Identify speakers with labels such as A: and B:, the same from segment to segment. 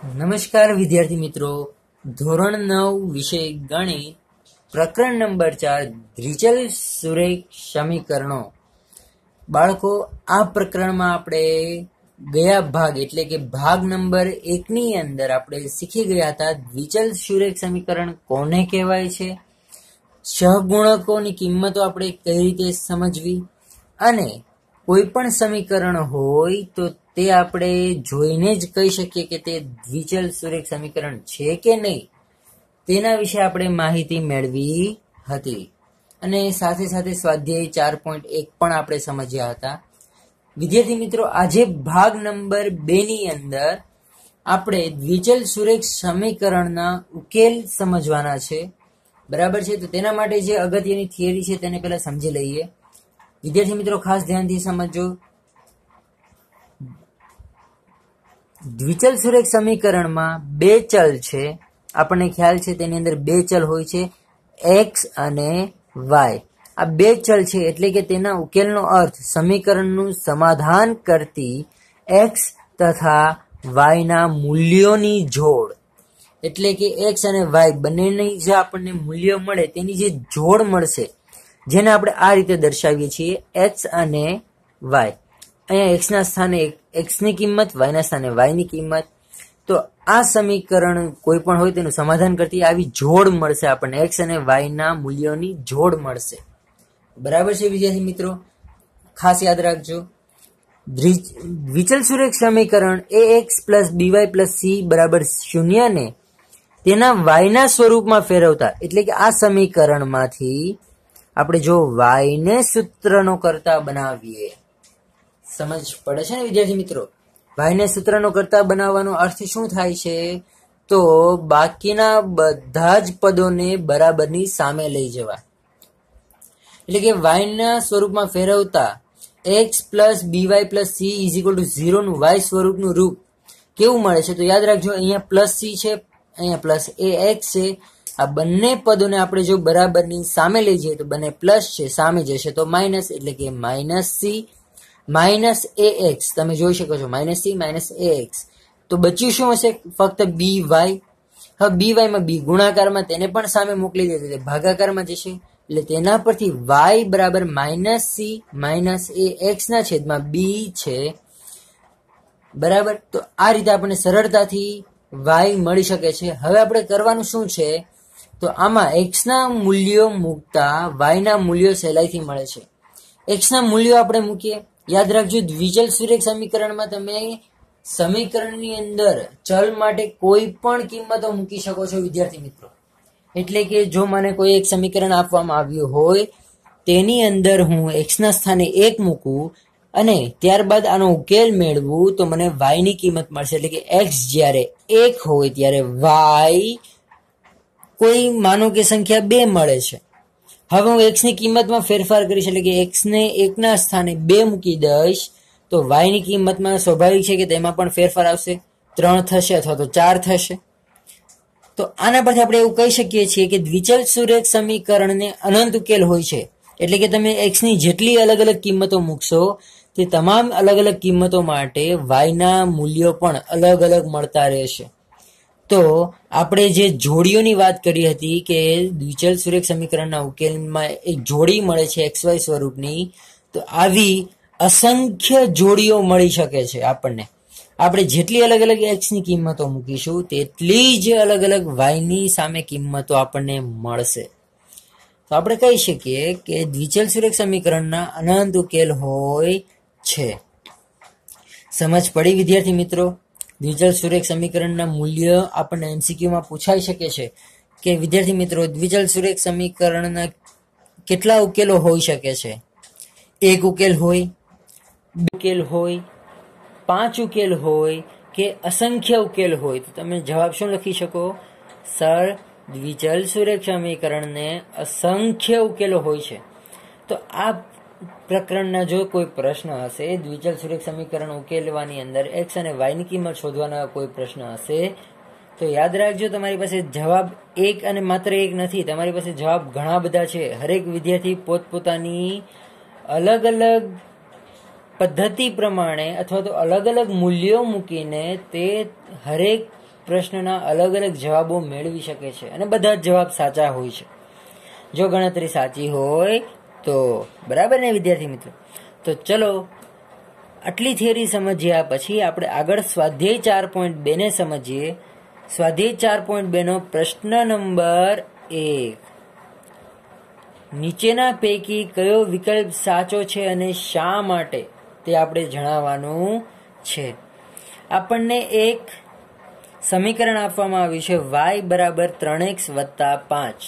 A: નમસ્કાર વિદ્યાર્થી મિત્રો. ધોરણ નવ વિષય ગણિત, પ્રકરણ નંબર ચાર, દ્વિચલ સુરેખ સમીકરણો. બાળકો, આ પ્રકરણમાં આપણે ગયા ભાગ, એટલે કે ભાગ નંબર એકની અંદર આપણે શીખી ગયા હતા દ્વિચલ સુરેખ સમીકરણ કોને કહેવાય છે? સહગુણકોની કિંમતો આપણે કઈ રીતે સમજવી? અને કોઈ પણ સમીકરણ હોય તો તે આપણે જોઈને જ કહી શકીએ કે તે દ્વિચલ સુરેખ સમીકરણ છે કે નહીં? તેના વિશે આપણે માહિતી મેળવી હતી. અને સાથે સાથે સ્વાધ્યાય ચાર પોઈન્ટ એક પણ આપણે સમજ્યા હતા. વિદ્યાર્થી મિત્રો, આજે ભાગ નંબર બે ની અંદર આપણે દ્વિચલ સુરેખ સમીકરણના ઉકેલ સમજવાના છે. બરાબર છે? તો તેના માટે જે અગત્યની થિયરી છે તેને પહેલા સમજી લઈએ. વિદ્યાર્થી મિત્રો, ખાસ ધ્યાનથી સમજો. દ્વિચલ સુરેખ સમીકરણમાં બે ચલ છે. આપણને ખ્યાલ છે તેની અંદર બે ચલ હોય છે, એક્સ અને વાય. આ બે ચલ છે એટલે કે તેના ઉકેલનો અર્થ સમીકરણનું સમાધાન કરતી એક્સ તથા વાયના મૂલ્યોની જોડ. એટલે કે એક્સ અને વાય બંનેની જે આપણને મૂલ્ય મળે તેની જે જોડ મળશે, જેને આપણે આ રીતે દર્શાવીએ છીએ, એક્સ અને વાય. અહીંયા એક્સના સ્થાને એક્સની કિંમત વાયના સ્થાને વાયની કિંમત. તો આ સમીકરણ કોઈ પણ હોય તેનું સમાધાન કરતી આવી જોડ મળશે આપણને. એક્સ અને વાયના મૂલ્યોની જોડ મળશે. બરાબર છે વિદ્યાર્થી મિત્રો? ખાસ યાદ રાખજો. દ્વિચલ સુરેખ સમીકરણ A X plus B Y plus C બરાબર શૂન્યને તેના વાયના સ્વરૂપમાં ફેરવતા. એટલે કે આ સમીકરણમાંથી આપણે જો વાયને સૂત્રનો કરતા બનાવીએ સમજ પડે છે ને, વિદ્યાર્થી મિત્રો? ભાઈને સૂત્રનો કરતા બનાવવાનો અર્થ શું થાય છે? તો બાકીના બધા જ પદોને બરાબરની સામે લઈ જવા એટલે કે વાયના સ્વરૂપમાં ફેરવતા X plus B Y plus C is equal to ઝીરોનું Y સ્વરૂપનું રૂપ કેવું મળે છે? તો યાદ રાખજો, અહીંયા પ્લસ સી છે, અહીંયા પ્લસ એ એક્સ છે. આ બંને પદોને આપણે જો બરાબરની સામે લઈ જઈએ તો બંને પ્લસ છે, સામે જશે. તો માઇનસ એટલે કે minus C minus A X, તમે જોઈ શકો છો, minus C, minus A X. તો બચ્યું શું હશે? ફક્ત બી વાય. હવે બી વાયમાં બી ગુણાકારમાં તેને પણ સામે મોકલી દે એટલે ભાગાકારમાં જશે. એટલે તેના પરથી વાય બરાબર માઇનસ સી, માઇનસ એ એક્સના છેદમાં બી છે. બરાબર? તો આ રીતે આપણને સરળતાથી વાય મળી શકે છે. હવે આપણે કરવાનું શું છે? તો આમાં એક્સના મૂલ્યો મૂકતા વાયના મૂલ્યો સહેલાઈથી મળે છે. એક્સના મૂલ્યો આપણે મૂકીએ. યાદ રાખજો દ્વિચલ સુરેખ સમીકરણમાં તમે સમીકરણની અંદર ચલ માટે કોઈ પણ કિંમતો મૂકી શકો છો, વિદ્યાર્થી મિત્રો. એટલે કે જો મને કોઈ એક સમીકરણ આપવામાં આવ્યું હોય, તેની અંદર હું એક્સના સ્થાને એક મૂકું અને ત્યારબાદ આનો ઉકેલ મેળવું, તો મને વાયની કિંમત મળશે. એટલે કે એક્સ જ્યારે એક હોય, ત્યારે વાય કોઈ માનો કે સંખ્યા બે મળે છે. હવે હું એક્સની કિંમતમાં ફેરફાર કરીશ એટલે કે એક્સને એકના સ્થાને બે મૂકી દઈશ, તો વાયની કિંમતમાં સ્વાભાવિક છે કે તેમાં પણ ફેરફાર આવશે. ત્રણ થશે અથવા તો ચાર થશે. તો આના પરથી આપણે એવું કહી શકીએ છીએ કે દ્વિચલ સુરેખ સમીકરણને અનંત ઉકેલ હોય છે. એટલે કે તમે એક્સની જેટલી અલગ અલગ કિંમતો મૂકશો, તે તમામ અલગ અલગ કિંમતો માટે વાયના મૂલ્યો પણ અલગ અલગ મળતા રહેશે. તો આપણે જે જોડીઓની વાત કરી હતી કે દ્વિચલ સુરેખ સમીકરણના ઉકેલમાં એક જોડી મળે છે એક્સ વાય સ્વરૂપની, તો આવી અસંખ્ય જોડીઓ મળી શકે છે આપણને. આપણે જેટલી અલગ અલગ એક્સની કિંમતો મૂકીશું, તેટલી જ અલગ અલગ વાયની સામે કિંમતો આપણને મળશે. તો આપણે કહી શકીએ કે દ્વિચલ સુરેખ સમીકરણના અનંત ઉકેલ હોય છે. સમજ પડી, વિદ્યાર્થી મિત્રો? દ્વિચલ સુરેખ સમીકરણના મૂલ્ય આપણને એમસીક્યુમાં પૂછાઈ શકે છે કે, વિદ્યાર્થી મિત્રો દ્વિચલ સુરેખ સમીકરણના કેટલા ઉકેલો હોઈ શકે છે? એક ઉકેલ હોય, બે ઉકેલ હોય, પાંચ ઉકેલ હોય કે અસંખ્ય ઉકેલ હોય? તો તમે જવાબ શું લખી શકો? સર દ્વિચલ સુરેખ સમીકરણને અસંખ્ય ઉકેલો હોય છે. તો આ પ્રકરણના જો કોઈ પ્રશ્ન હશે, દ્વિચલ સુરેખ સમીકરણ ઉકેલવાની અંદર એક્સ અને વાયની કિંમત શોધવાના કોઈ પ્રશ્ન હશે, તો યાદ રાખજો તમારી પાસે જવાબ એક અને માત્ર એક નથી. તમારી પાસે જવાબ ઘણા બધા છે. હરેક વિદ્યાર્થી પોતપોતાની અલગ અલગ પદ્ધતિ પ્રમાણે અથવા તો અલગ અલગ મૂલ્યો મૂકીને તે હરેક પ્રશ્નના અલગ અલગ જવાબો મેળવી શકે છે અને બધા જ જવાબ સાચા હોય છે. જો ગણતરી સાચી હોય તો બરાબર ને વિદ્યાર્થી મિત્રો? તો ચલો, આટલી થિયરી સમજ્યા પછી આપણે આગળ સ્વાધ્યાય ચાર પોઈન્ટ બેને સમજીએ. સ્વાધ્યાય ચાર પોઈન્ટ બેનો પ્રશ્ન નંબર એક. નીચેના પૈકી કયો વિકલ્પ સાચો છે અને શા માટે? તે આપણે જણાવવાનું છે. આપણને એક સમીકરણ આપવામાં આવ્યું છે વાય બરાબર ત્રણ એક્સ વત્તા પાંચ.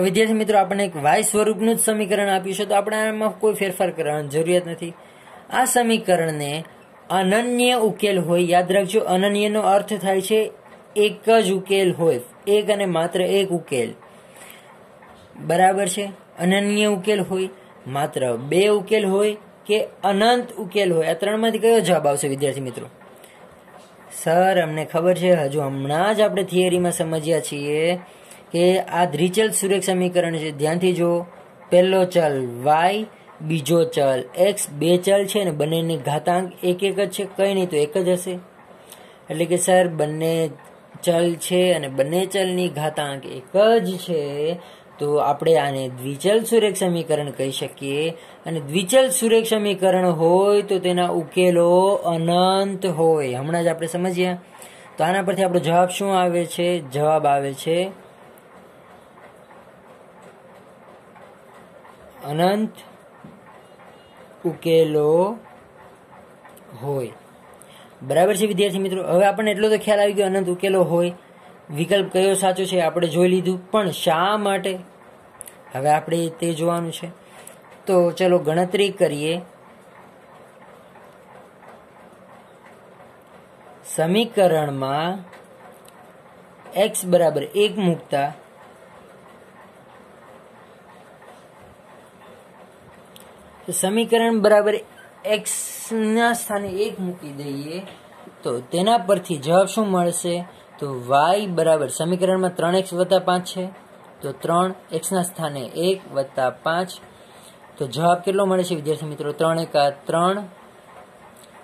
A: વિદ્યાર્થી મિત્રો, આપણને એક વાય સ્વરૂપનું જ સમીકરણ આપ્યું છે, તો આપણે આમાં કોઈ ફેરફાર કરવાની જરૂરિયાત નથી. આ સમીકરણને અનન્ય ઉકેલ હોય, યાદ રાખજો, અનન્યનો અર્થ થાય છે એક જ ઉકેલ હોય, એક અને માત્ર એક ઉકેલ. બરાબર છે? અનન્ય ઉકેલ હોય, માત્ર બે ઉકેલ હોય કે અનંત ઉકેલ હોય? આ ત્રણમાંથી કયો જવાબ આવશે વિદ્યાર્થી મિત્રો? સર, અમને ખબર છે, હજુ હમણાં જ આપણે થિયરીમાં સમજ્યા છીએ કે આ દ્વિચલ સુરેખ સમીકરણ છે. ધ્યાનથી જો પહેલો ચલ વાય બીજો ચલ એક્સ બે ચલ છે ને બંનેની ઘાતાંક એક એક જ છે. કંઈ નહીં તો એક જ હશે. એટલે કે સર, બંને ચલ છે અને બંને ચલની ઘાતાંક એક જ છે, તો આપણે આને દ્વિચલ સુરેખ સમીકરણ કહી શકીએ. અને દ્વિચલ સુરેખ સમીકરણ હોય તો તેના ઉકેલો અનંત હોય. હમણાં જ આપણે સમજ્યા. તો આના પરથી આપણો જવાબ શું આવે છે? જવાબ આવે છે અનંત ઉકેલો હોય. બરાબર છે વિદ્યાર્થી મિત્રો? હવે આપણને એટલો તો ખ્યાલ આવી ગયો, અનંત ઉકેલો હોય. વિકલ્પ કયો સાચો છે આપણે જોઈ લીધું, પણ શા માટે? હવે આપણે તે જોવાનું છે. તો ચલો ગણતરી કરીએ. સમીકરણમાં એક્સ બરાબર એક મૂકતા સમીકરણ બરાબર એક્સ ના સ્થાને એક મૂકી દઈએ, તો તેના પરથી જવાબ શું મળશે? તો વાય બરાબર સમીકરણમાં ત્રણ એક્સ વત્તા પાંચ છે. તો ત્રણ એક્સના સ્થાને એક વત્તા પાંચ. તો જવાબ કેટલો મળે છે વિદ્યાર્થી મિત્રો? ત્રણ એકા ત્રણ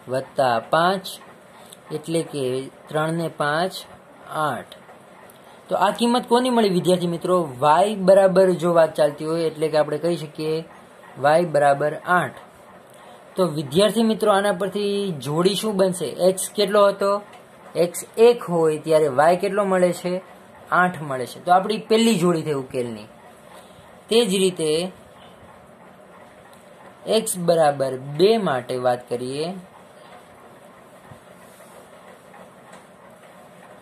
A: વત્તા પાંચ, એટલે કે ત્રણ ને પાંચ, આઠ. તો આ કિંમત કોની મળી, વિદ્યાર્થી મિત્રો? વાય બરાબર જો વાત ચાલતી હોય, એટલે કે આપણે કહી શકીએ વાય બરાબર આઠ. તો વિદ્યાર્થી મિત્રો, આના પરથી જોડી શું બનશે? એક્સ કેટલો હતો? એક્સ એક હોય ત્યારે વાય કેટલો મળે છે? આઠ મળે છે. તો આપણી પહેલી જોડી થઈ ઉકેલની. તે જ રીતે એક્સ બરાબર બે માટે વાત કરીએ.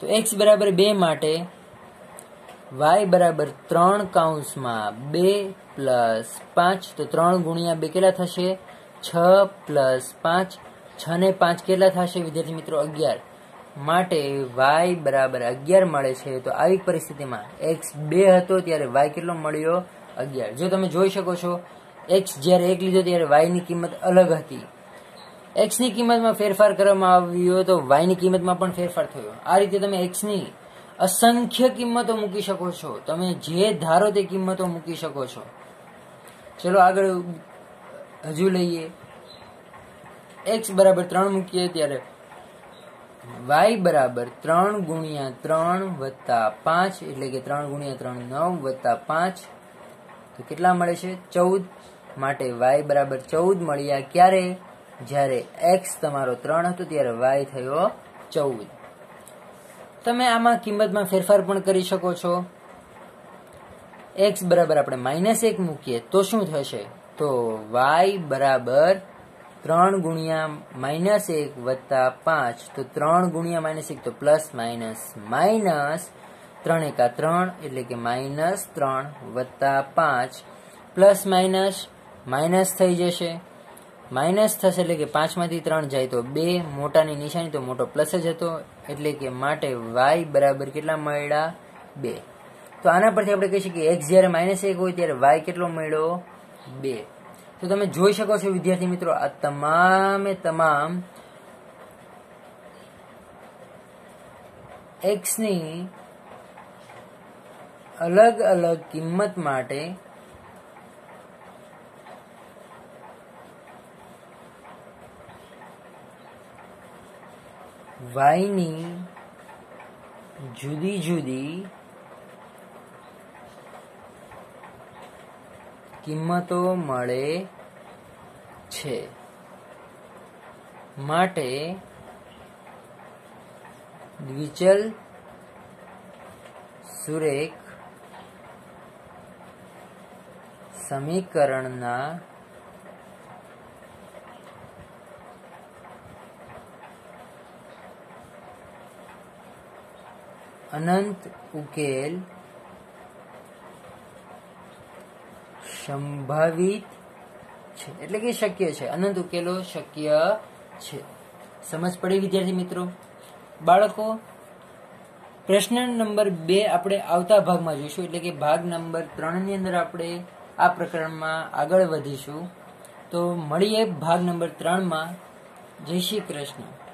A: તો એક્સ બરાબર બે માટે વાય બરાબર ત્રણ કાઉન્સમાં બે પ્લસ પાંચ, તો ત્રણ ગુણ્યા બે કેટલા થશે? છ પ્લસ પાંચ, છ ને પાંચ કેટલા થશે? વિદ્યાર્થી મિત્રો, અગિયાર. માટે વાય બરાબર અગિયાર મળે છે, તો આવી પરિસ્થિતિમાં એક્સ બે હતો, ત્યારે વાય કેટલો મળ્યો? અગિયાર. જો તમે જોઈ શકો છો એક્સ જ્યારે એક લીધો, ત્યારે વાયની કિંમત અલગ હતી. એક્સની કિંમતમાં ફેરફાર કરવામાં આવ્યો, તો વાયની કિંમતમાં પણ ફેરફાર થયો. આ રીતે તમે એક્સની અસંખ્ય કિંમતો મૂકી શકો છો. તમે જે ધારો તે કિંમતો મૂકી શકો છો. ચલો આગળ હજુ લઈએ. એક્સ બરાબર ત્રણ મૂકીએ ત્યારે વાય બરાબર ત્રણ ગુણ્યા ત્રણ વત્તા પાંચ, એટલે કે ત્રણ ગુણ્યા ત્રણ નવ વત્તા પાંચ. તો કેટલા મળે છે? ચૌદ. માટે વાય બરાબર ચૌદ મળ્યા ક્યારે? જ્યારે એક્સ તમારો ત્રણ હતો, ત્યારે વાય થયો ચૌદ. તમે આમાં કિંમતમાં ફેરફાર પણ કરી શકો છો. એક્સ બરાબર આપણે માઇનસ એક મૂકીએ તો શું થશે? તો વાય બરાબર ત્રણ ગુણ્યા માઇનસ એક વત્તા પાંચ. તો ત્રણ ગુણ્યા માઇનસ એક તો પ્લસ માઇનસ માઇનસ ત્રણ એકા ત્રણ એટલે કે માઇનસ ત્રણ વત્તા પાંચ. પ્લસ માઇનસ માઇનસ થઈ જશે. માઇનસ થશે એટલે કે પાંચમાંથી ત્રણ જાય તો બે, મોટાની નિશાની તો મોટો પ્લસ જ હતો, એટલે કે માટે વાય બરાબર કેટલા મળ્યા બે. તો આના પરથી આપણે કહી શકીએ એક્સ જ્યારે માઇનસ એક હોય ત્યારે વાય કેટલો મળ્યો? બે. તો તમે જોઈ શકો છો વિદ્યાર્થી મિત્રો, આ તમામે તમામ એક્સની અલગ અલગ કિંમત માટે વાયની જુદી જુદી કિંમતો મળે છે. માટે દ્વિચલ સુરેખ સમીકરણના અનંત ઉકેલ સંભવિત છે એટલે કે શક્ય છે. અનંત ઉકેલો શક્ય છે. સમજ પડી વિદ્યાર્થી મિત્રો? બાળકો, પ્રશ્ન નંબર બે આપણે આવતા ભાગમાં જોઈશું. એટલે કે ભાગ નંબર ત્રણની અંદર આપણે આ પ્રકરણમાં આગળ વધીશું. તો મળીએ ભાગ નંબર ત્રણમાં. જય શ્રી કૃષ્ણ.